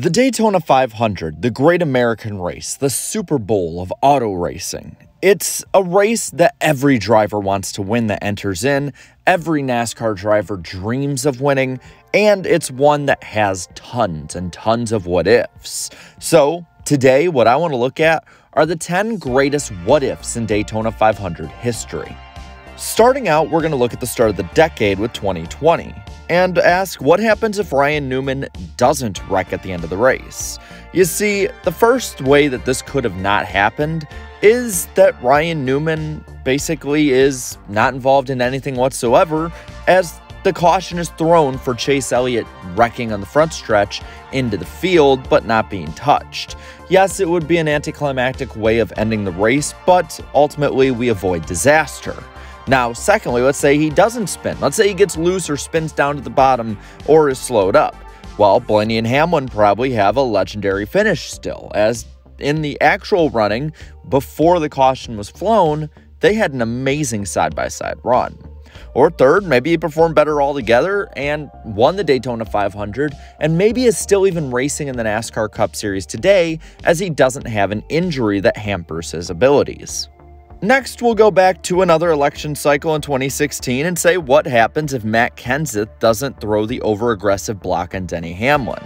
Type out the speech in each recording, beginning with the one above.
The Daytona 500, the great American race, the Super Bowl of auto racing. It's a race that every driver wants to win that enters in, every NASCAR driver dreams of winning, and it's one that has tons and tons of what ifs. So, today, what I want to look at are the 10 greatest what ifs in Daytona 500 history. Starting out, we're going to look at the start of the decade with 2020 and ask what happens if Ryan Newman doesn't wreck at the end of the race. You see, the first way that this could have not happened is that Ryan Newman basically is not involved in anything whatsoever as the caution is thrown for Chase Elliott wrecking on the front stretch into the field but not being touched. Yes, it would be an anticlimactic way of ending the race, but ultimately we avoid disaster. Now, secondly, let's say he doesn't spin. Let's say he gets loose or spins down to the bottom or is slowed up. Well, Blaney and Hamlin probably have a legendary finish still, as in the actual running, before the caution was flown, they had an amazing side by side run. Or third, maybe he performed better altogether and won the Daytona 500, and maybe is still even racing in the NASCAR Cup Series today as he doesn't have an injury that hampers his abilities. Next, we'll go back to another election cycle in 2016 and say what happens if Matt Kenseth doesn't throw the over-aggressive block on Denny Hamlin.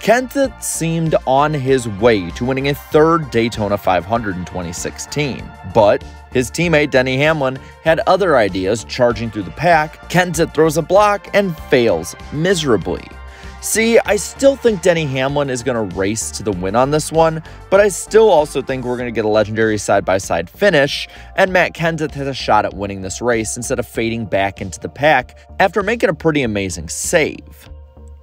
Kenseth seemed on his way to winning a third Daytona 500 in 2016, but his teammate Denny Hamlin had other ideas charging through the pack. Kenseth throws a block and fails miserably. See, I still think Denny Hamlin is going to race to the win on this one, but I still also think we're going to get a legendary side by side finish, and Matt Kenseth has a shot at winning this race instead of fading back into the pack after making a pretty amazing save.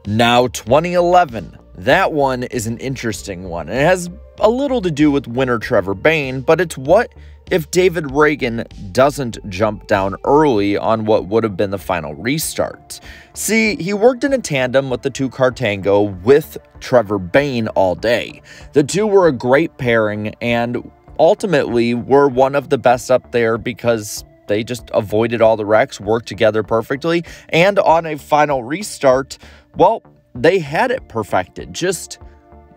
Now, 2011. That one is an interesting one. It has a little to do with winner Trevor Bayne, but it's what if David Ragan doesn't jump down early on what would have been the final restart. See, he worked in a tandem with the two car tango with Trevor Bayne all day. The two were a great pairing and ultimately were one of the best up there because they just avoided all the wrecks, worked together perfectly, and on a final restart, well, they had it perfected, just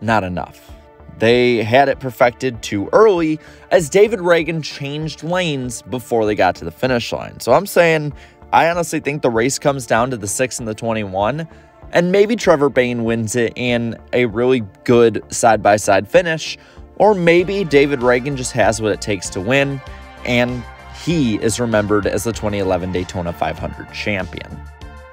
not enough. They had it perfected too early as David Ragan changed lanes before they got to the finish line. So I'm saying I honestly think the race comes down to the 6 and the 21 and maybe Trevor Bayne wins it in a really good side-by-side finish or maybe David Ragan just has what it takes to win and he is remembered as the 2011 Daytona 500 champion.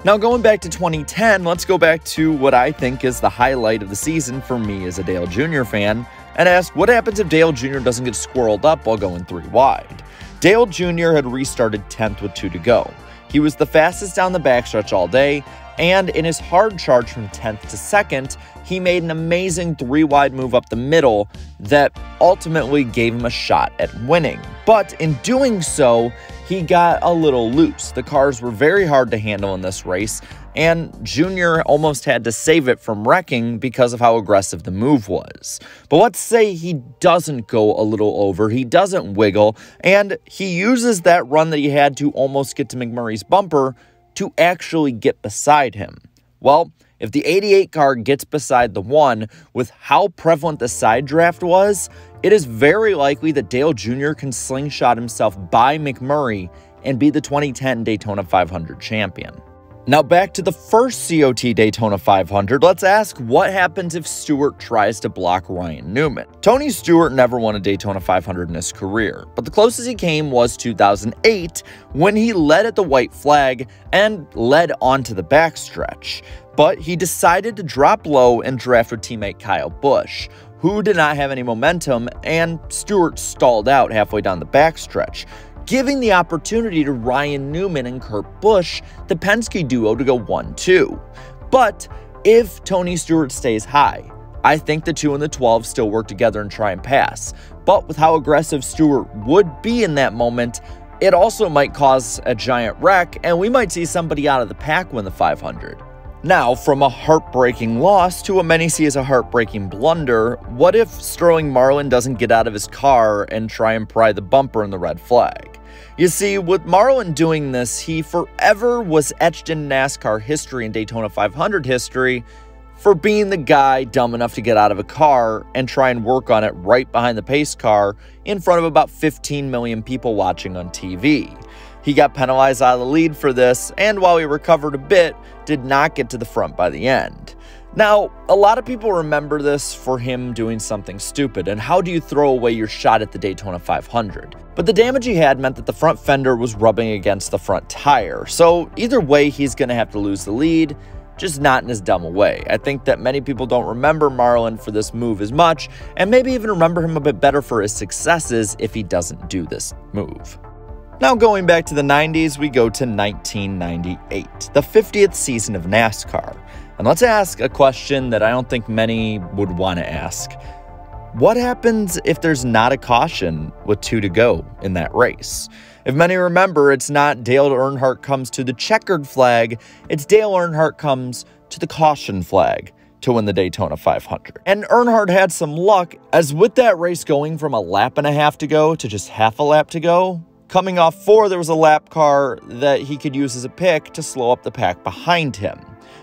Now, going back to 2010, let's go back to what I think is the highlight of the season for me as a Dale Jr. fan and ask what happens if Dale Jr. doesn't get squirreled up while going three wide. Dale Jr. had restarted 10th with two to go. He was the fastest down the backstretch all day, and in his hard charge from 10th to 2nd, he made an amazing three wide move up the middle that ultimately gave him a shot at winning. But in doing so, he got a little loose. The cars were very hard to handle in this race, and Junior almost had to save it from wrecking because of how aggressive the move was. But let's say he doesn't go a little over, he doesn't wiggle, and he uses that run that he had to almost get to McMurray's bumper to actually get beside him. Well, if the 88 car gets beside the one with how prevalent the side draft was, it is very likely that Dale Jr. can slingshot himself by McMurray and be the 2010 Daytona 500 champion. Now back to the first COT Daytona 500, let's ask what happens if Stewart tries to block Ryan Newman. Tony Stewart never won a Daytona 500 in his career, but the closest he came was 2008 when he led at the white flag and led onto the backstretch. But he decided to drop low and draft with teammate Kyle Busch, who did not have any momentum, and Stewart stalled out halfway down the backstretch, giving the opportunity to Ryan Newman and Kurt Busch, the Penske duo, to go 1 2. But if Tony Stewart stays high, I think the 2 and the 12 still work together and try and pass. But with how aggressive Stewart would be in that moment, it also might cause a giant wreck, and we might see somebody out of the pack win the 500. Now, from a heartbreaking loss to what many see as a heartbreaking blunder, what if Sterling Marlin doesn't get out of his car and try and pry the bumper in the red flag? You see, with Marlin doing this, he forever was etched in NASCAR history and Daytona 500 history for being the guy dumb enough to get out of a car and try and work on it right behind the pace car in front of about 15 million people watching on TV. He got penalized out of the lead for this, and while he recovered a bit, did not get to the front by the end. Now, a lot of people remember this for him doing something stupid, and how do you throw away your shot at the Daytona 500? But the damage he had meant that the front fender was rubbing against the front tire, so either way, he's going to have to lose the lead, just not in as dumb a way. I think that many people don't remember Marlin for this move as much, and maybe even remember him a bit better for his successes if he doesn't do this move. Now, going back to the 90s, we go to 1998, the 50th season of NASCAR. And let's ask a question that I don't think many would want to ask. What happens if there's not a caution with two to go in that race? If many remember, it's not Dale Earnhardt comes to the checkered flag, it's Dale Earnhardt comes to the caution flag to win the Daytona 500. And Earnhardt had some luck, as with that race going from a lap and a half to go to just half a lap to go, coming off four, there was a lap car that he could use as a pick to slow up the pack behind him.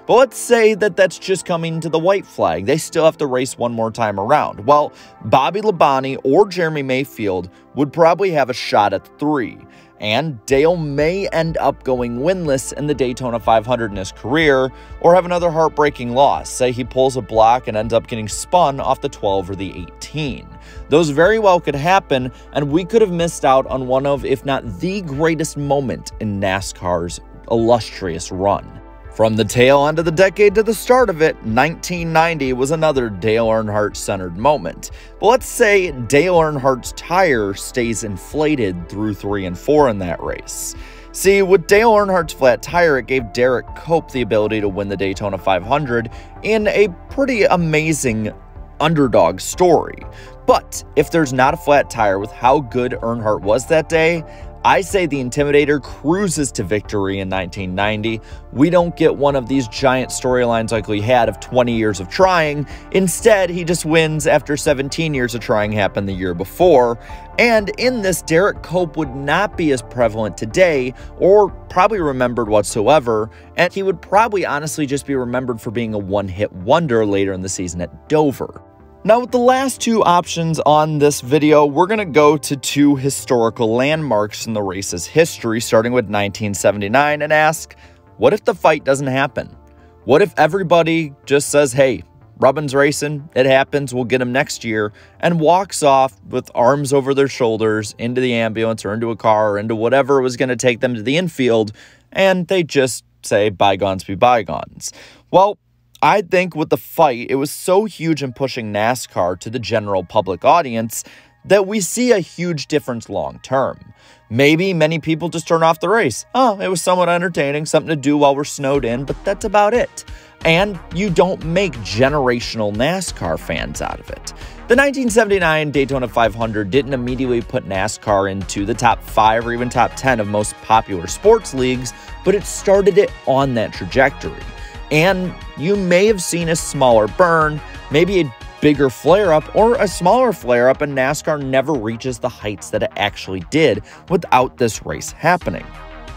But let's say that that's just coming to the white flag. They still have to race one more time around. Well, Bobby Labonte or Jeremy Mayfield would probably have a shot at three. And Dale may end up going winless in the Daytona 500 in his career or have another heartbreaking loss. Say he pulls a block and ends up getting spun off the 12 or the 18. Those very well could happen, and we could have missed out on one of, if not the greatest moment in NASCAR's illustrious run. From the tail end of the decade to the start of it, 1990 was another Dale Earnhardt centered moment. But let's say Dale Earnhardt's tire stays inflated through 3 and 4 in that race. See, with Dale Earnhardt's flat tire, it gave Derek Cope the ability to win the Daytona 500 in a pretty amazing underdog story. But if there's not a flat tire with how good Earnhardt was that day, I say the Intimidator cruises to victory in 1990. We don't get one of these giant storylines like we had of 20 years of trying. Instead, he just wins after 17 years of trying happened the year before. And in this, Derek Cope would not be as prevalent today or probably remembered whatsoever. And he would probably honestly just be remembered for being a one hit wonder later in the season at Dover. Now with the last two options on this video, we're going to go to two historical landmarks in the race's history, starting with 1979, and ask, what if the fight doesn't happen? What if everybody just says, hey, Rubin's racing, it happens, we'll get him next year, and walks off with arms over their shoulders into the ambulance or into a car or into whatever was going to take them to the infield, and they just say bygones be bygones. Well, I think with the fight, it was so huge in pushing NASCAR to the general public audience that we see a huge difference long term. Maybe many people just turn off the race. Oh, it was somewhat entertaining, something to do while we're snowed in, but that's about it. And you don't make generational NASCAR fans out of it. The 1979 Daytona 500 didn't immediately put NASCAR into the top 5 or even top 10 of most popular sports leagues, but it started it on that trajectory. And you may have seen a smaller burn, maybe a bigger flare up, or a smaller flare up, and NASCAR never reaches the heights that it actually did without this race happening.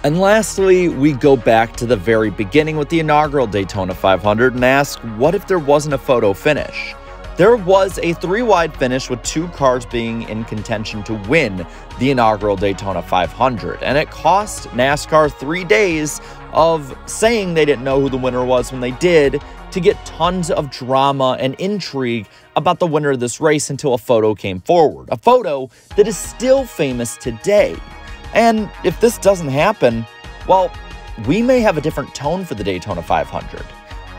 And lastly, we go back to the very beginning with the inaugural Daytona 500 and ask what if there wasn't a photo finish? There was a three wide finish with two cars being in contention to win the inaugural Daytona 500, and it cost NASCAR three days of saying they didn't know who the winner was when they did to get tons of drama and intrigue about the winner of this race until a photo came forward. A photo that is still famous today. And if this doesn't happen, well, we may have a different tone for the Daytona 500.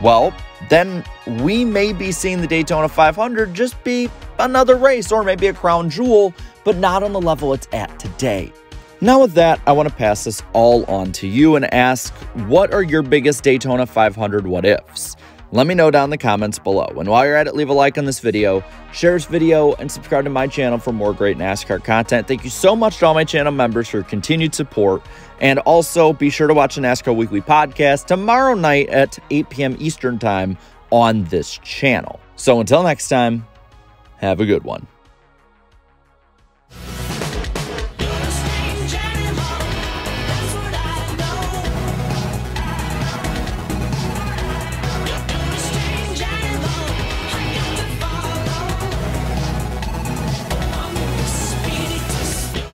Well, then we may be seeing the Daytona 500 just be another race or maybe a crown jewel, but not on the level it's at today. Now, with that, I want to pass this all on to you and ask what are your biggest Daytona 500 what ifs? Let me know down in the comments below. And while you're at it, leave a like on this video, share this video, and subscribe to my channel for more great NASCAR content. Thank you so much to all my channel members for your continued support. And also be sure to watch the NASCAR Weekly podcast tomorrow night at 8 p.m. Eastern Time on this channel. So until next time, have a good one.